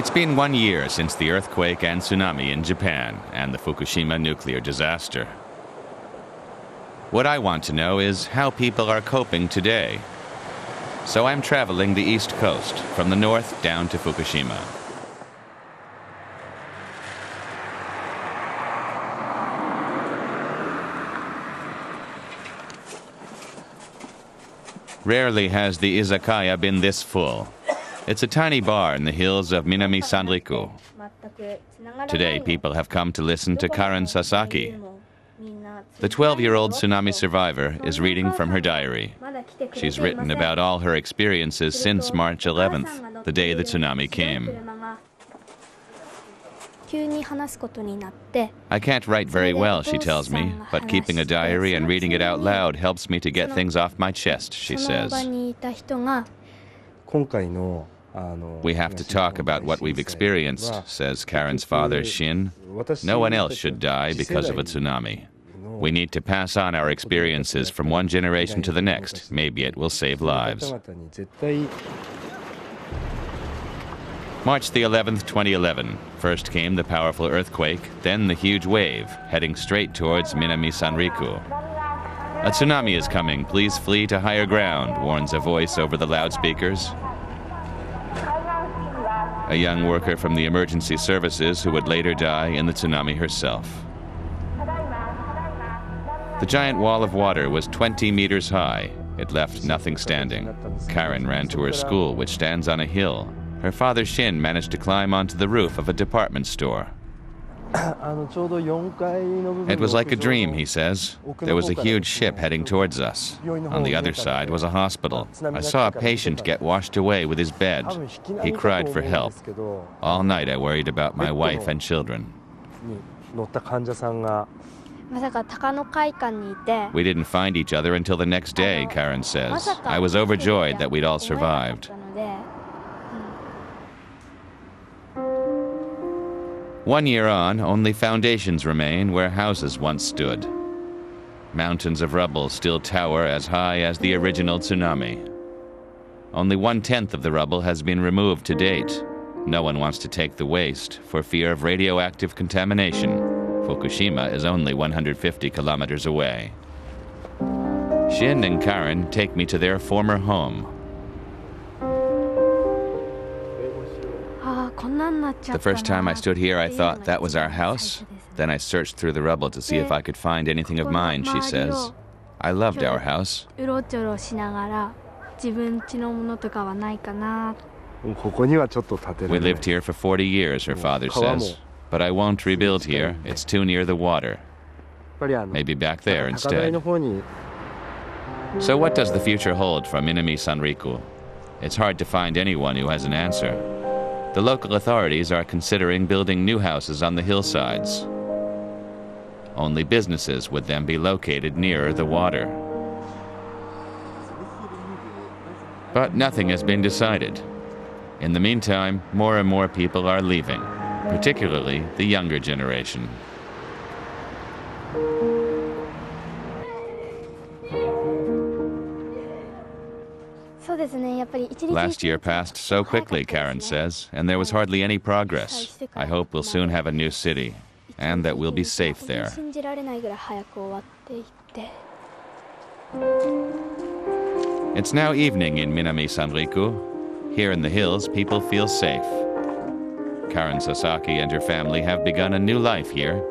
It's been one year since the earthquake and tsunami in Japan and the Fukushima nuclear disaster. What I want to know is how people are coping today. So I'm traveling the East Coast, from the north down to Fukushima. Rarely has the izakaya been this full. It's a tiny bar in the hills of Minami Sanriku. Today, people have come to listen to Karen Sasaki. The 12 year old tsunami survivor is reading from her diary. She's written about all her experiences since March 11th, the day the tsunami came. I can't write very well, she tells me, but keeping a diary and reading it out loud helps me to get things off my chest, she says. We have to talk about what we've experienced, says Karen's father, Shin. No one else should die because of a tsunami. We need to pass on our experiences from one generation to the next. Maybe it will save lives. March the 11th, 2011. First came the powerful earthquake, then the huge wave, heading straight towards Minami Sanriku. A tsunami is coming. Please flee to higher ground, warns a voice over the loudspeakers. A young worker from the emergency services who would later die in the tsunami herself. The giant wall of water was 20 meters high. It left nothing standing. Karen ran to her school, which stands on a hill, her father Shin managed to climb onto the roof of a department store. It was like a dream, he says. There was a huge ship heading towards us. On the other side was a hospital. I saw a patient get washed away with his bed. He cried for help. All night I worried about my wife and children. We didn't find each other until the next day, Karen says. I was overjoyed that we'd all survived. One year on, only foundations remain where houses once stood. Mountains of rubble still tower as high as the original tsunami. Only one tenth of the rubble has been removed to date. No one wants to take the waste for fear of radioactive contamination. Fukushima is only 150 kilometers away. Shin and Karen take me to their former home, The first time I stood here, I thought that was our house. Then I searched through the rubble to see if I could find anything of mine, she says. I loved our house. We lived here for 40 years, her father says. But I won't rebuild here. It's too near the water. Maybe back there instead. So, what does the future hold for Minami Sanriku? It's hard to find anyone who has an answer. The local authorities are considering building new houses on the hillsides. Only businesses would then be located nearer the water. But nothing has been decided. In the meantime, more and more people are leaving, particularly the younger generation. Last year passed so quickly, Karen says, and there was hardly any progress. I hope we'll soon have a new city and that we'll be safe there. It's now evening in Minami Sanriku. Here in the hills, people feel safe. Karen Sasaki and her family have begun a new life here.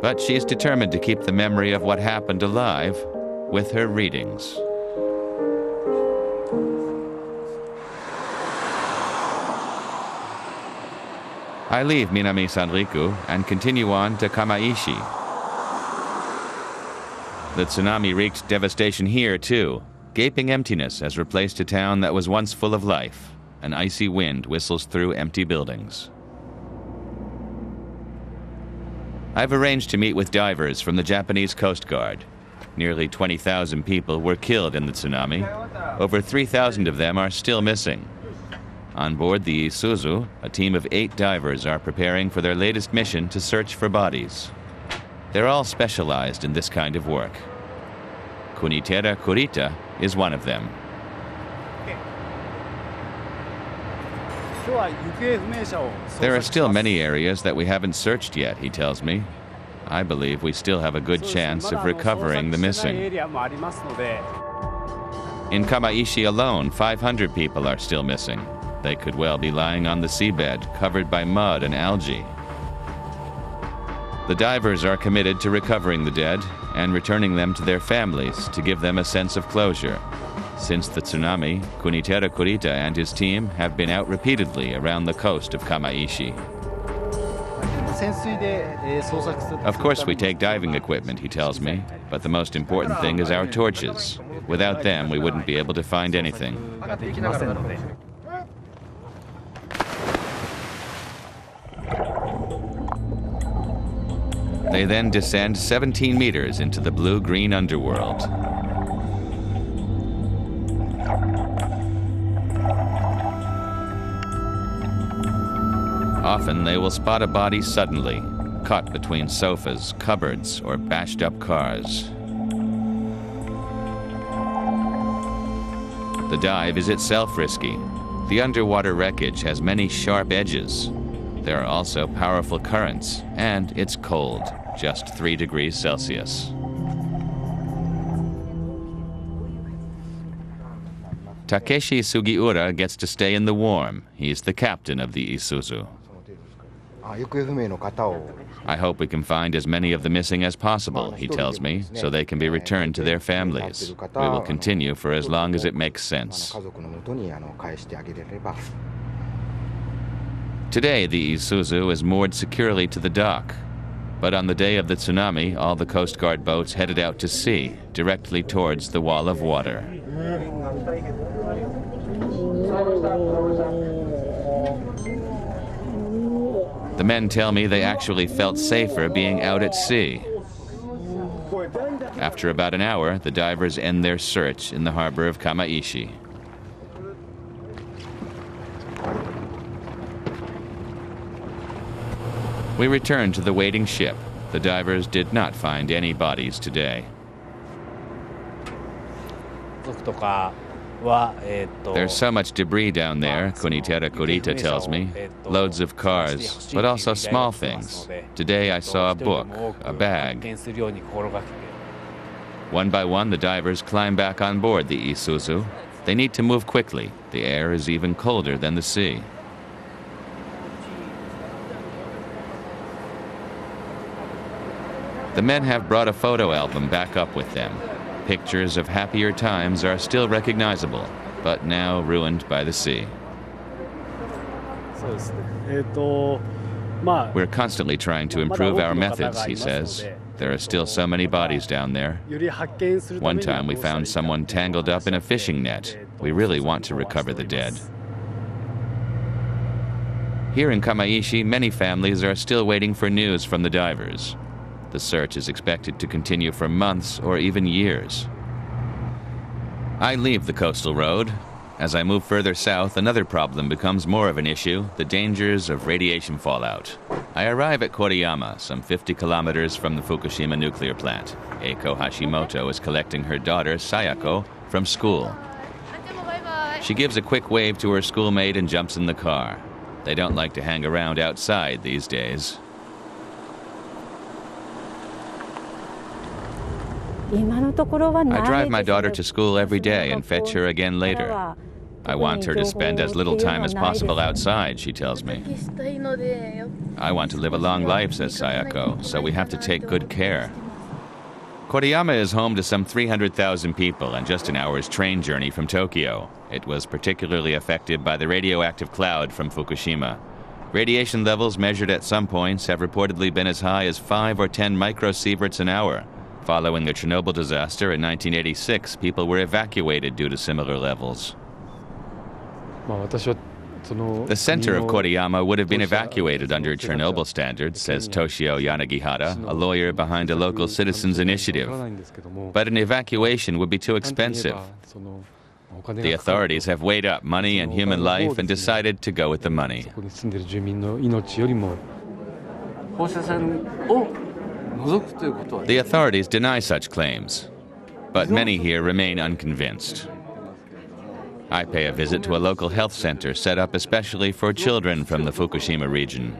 But she's determined to keep the memory of what happened alive with her readings. I leave Minami Sanriku and continue on to Kamaishi. The tsunami wreaked devastation here, too. Gaping emptiness has replaced a town that was once full of life. An icy wind whistles through empty buildings. I've arranged to meet with divers from the Japanese Coast Guard. Nearly 20,000 people were killed in the tsunami. Over 3,000 of them are still missing. On board the Isuzu, a team of eight divers are preparing for their latest mission to search for bodies. They're all specialized in this kind of work. Kunitera Kurita is one of them. There are still many areas that we haven't searched yet, he tells me. I believe we still have a good chance of recovering the missing. In Kamaishi alone, 500 people are still missing. They could well be lying on the seabed, covered by mud and algae. The divers are committed to recovering the dead and returning them to their families to give them a sense of closure. Since the tsunami, Kunitera Kurita and his team have been out repeatedly around the coast of Kamaishi. Of course, we take diving equipment, he tells me, but the most important thing is our torches. Without them, we wouldn't be able to find anything. They then descend 17 meters into the blue green underworld. Often they will spot a body suddenly, caught between sofas, cupboards, or bashed up cars. The dive is itself risky. The underwater wreckage has many sharp edges. There are also powerful currents, and it's cold, just 3 degrees Celsius. Takeshi Sugiura gets to stay in the warm. He's the captain of the Isuzu. I hope we can find as many of the missing as possible, he tells me, so they can be returned to their families. We will continue for as long as it makes sense. Today, the Isuzu is moored securely to the dock. But on the day of the tsunami, all the Coast Guard boats headed out to sea, directly towards the wall of water. The men tell me they actually felt safer being out at sea. After about an hour, the divers end their search in the harbor of Kamaishi. We return to the waiting ship. The divers did not find any bodies today. There's so much debris down there, Kunitera Kurita tells me. Loads of cars, but also small things. Today I saw a book, a bag. One by one, the divers climb back on board the Isuzu. They need to move quickly. The air is even colder than the sea. The men have brought a photo album back up with them. Pictures of happier times are still recognizable, but now ruined by the sea. Uh, We're constantly trying to improve our methods, he says. There are still so many bodies down there. One time we found someone tangled up in a fishing net. We really want to recover the dead. Here in Kamaishi, many families are still waiting for news from the divers. The search is expected to continue for months or even years. I leave the coastal road. As I move further south, another problem becomes more of an issue the dangers of radiation fallout. I arrive at Koriyama, some 50 kilometers from the Fukushima nuclear plant. Eiko Hashimoto is collecting her daughter, Sayako, from school. She gives a quick wave to her schoolmate and jumps in the car. They don't like to hang around outside these days. I drive my daughter to school every day and fetch her again later. I want her to spend as little time as possible outside, she tells me. I want to live a long life, says Sayako, so we have to take good care. Koriyama is home to some 300,000 people and just an hour's train journey from Tokyo. It was particularly affected by the radioactive cloud from Fukushima. Radiation levels measured at some points have reportedly been as high as 5 or 10 microsieverts an hour, Following the Chernobyl disaster in 1986, people were evacuated due to similar levels. The center of Koriyama would have been evacuated under Chernobyl standards, says Toshio Yanagihara, a lawyer behind a local citizens' initiative. But an evacuation would be too expensive. The authorities have weighed up money and human life and decided to go with the money. The authorities deny such claims, but many here remain unconvinced. I pay a visit to a local health center set up especially for children from the Fukushima region.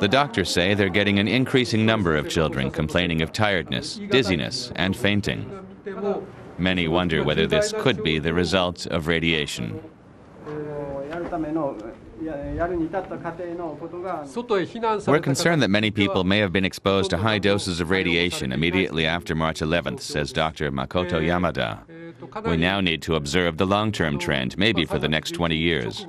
The doctors say they're getting an increasing number of children complaining of tiredness, dizziness, and fainting. Many wonder whether this could be the result of radiation. We're concerned that many people may have been exposed to high doses of radiation immediately after March 11th, says Dr. Makoto Yamada. We now need to observe the long term trend, maybe for the next 20 years.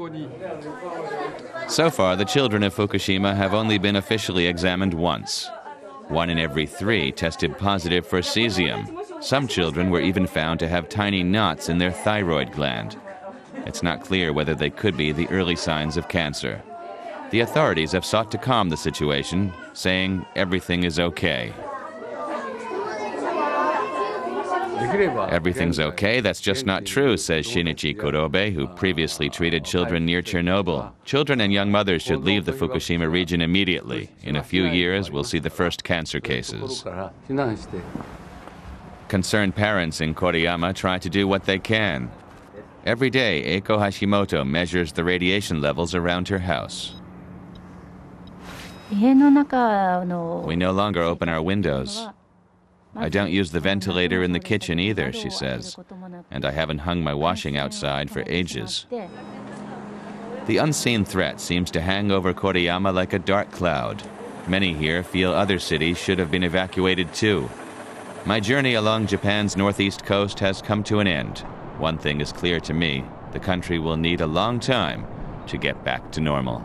So far, the children of Fukushima have only been officially examined once. One in every three tested positive for cesium. Some children were even found to have tiny knots in their thyroid gland. It's not clear whether they could be the early signs of cancer. The authorities have sought to calm the situation, saying everything is okay. Everything's okay, that's just not true, says Shinichi Kurobe, who previously treated children near Chernobyl. Children and young mothers should leave the Fukushima region immediately. In a few years, we'll see the first cancer cases. Concerned parents in Koriyama try to do what they can. Every day, Eiko Hashimoto measures the radiation levels around her house. We no longer open our windows. I don't use the ventilator in the kitchen either, she says, and I haven't hung my washing outside for ages. The unseen threat seems to hang over Koriyama like a dark cloud. Many here feel other cities should have been evacuated too. My journey along Japan's northeast coast has come to an end. One thing is clear to me the country will need a long time to get back to normal.